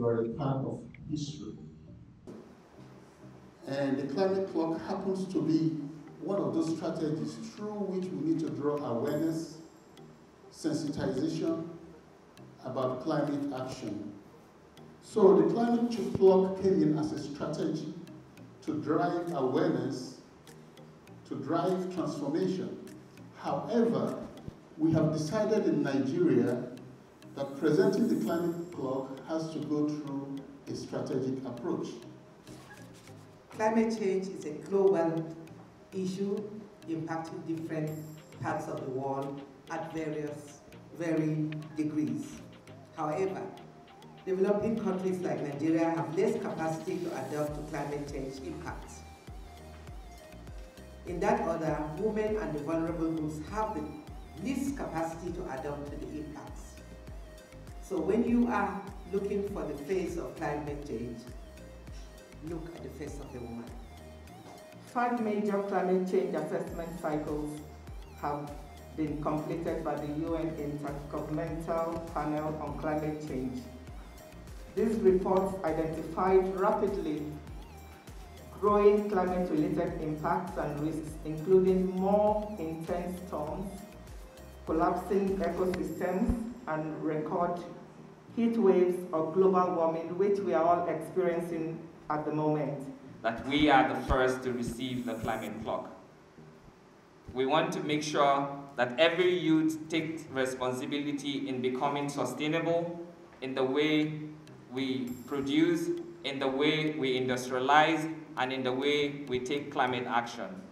or a part of history. And the climate clock happens to be one of those strategies through which we need to draw awareness, sensitization about climate action. So the climate clock came in as a strategy to drive awareness, to drive transformation. However, we have decided in Nigeria that presenting the climate clock has to go through a strategic approach. Climate change is a global issue impacting different parts of the world at various varying degrees. However, developing countries like Nigeria have less capacity to adapt to climate change impacts. In that order, women and the vulnerable groups have the least capacity to adapt to the impacts. So when you are looking for the face of climate change, look at the face of the woman. Five major climate change assessment cycles have been completed by the UN Intergovernmental Panel on Climate Change. These reports identified rapidly growing climate-related impacts and risks, including more intense storms, collapsing ecosystems, and record heat waves or global warming, which we are all experiencing at the moment. That we are the first to receive the climate clock. We want to make sure that every youth takes responsibility in becoming sustainable in the way we produce, in the way we industrialize, and in the way we take climate action.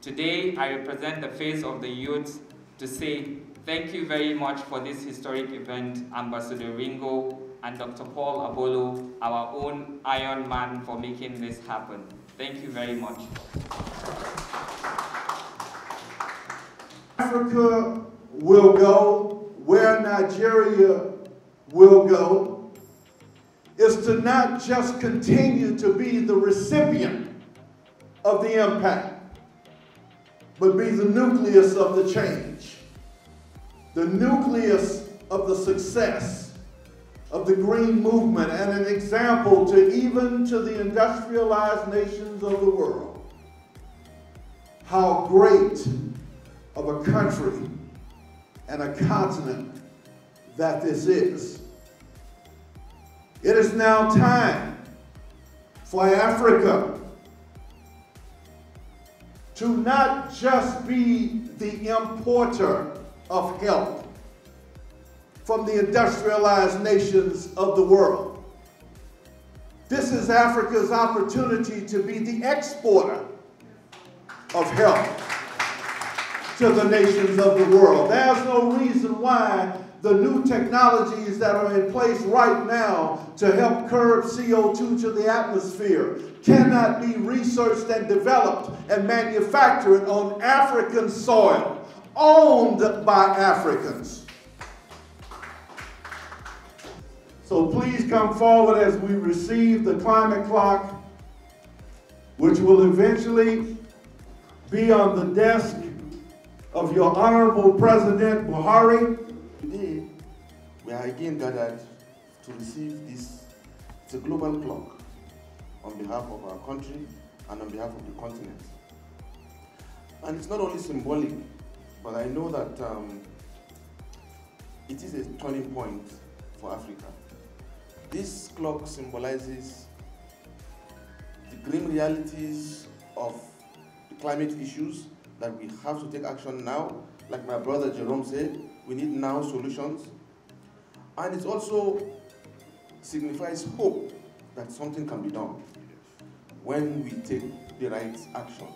Today, I represent the face of the youth to say thank you very much for this historic event, Ambassador Ringo and Dr. Paul Abolo, our own Iron Man, for making this happen. Thank you very much. Africa will go where Nigeria will go is to not just continue to be the recipient of the impact, but be the nucleus of the change, the nucleus of the success of the green movement and an example to even to the industrialized nations of the world how great of a country and a continent that this is. It is now time for Africa to not just be the importer of help from the industrialized nations of the world. This is Africa's opportunity to be the exporter of help to the nations of the world. There's no reason why the new technologies that are in place right now to help curb CO2 to the atmosphere cannot be researched and developed and manufactured on African soil, owned by Africans. So please come forward as we receive the climate clock, which will eventually be on the desk of your Honorable President Buhari. Today, we are again gathered to receive this, it's a global clock on behalf of our country and on behalf of the continent. And it's not only symbolic, but I know that um, it is a turning point for Africa. This clock symbolizes the grim realities of the climate issues that we have to take action now. Like my brother Jerome said, we need now solutions. And it also signifies hope that something can be done when we take the right action.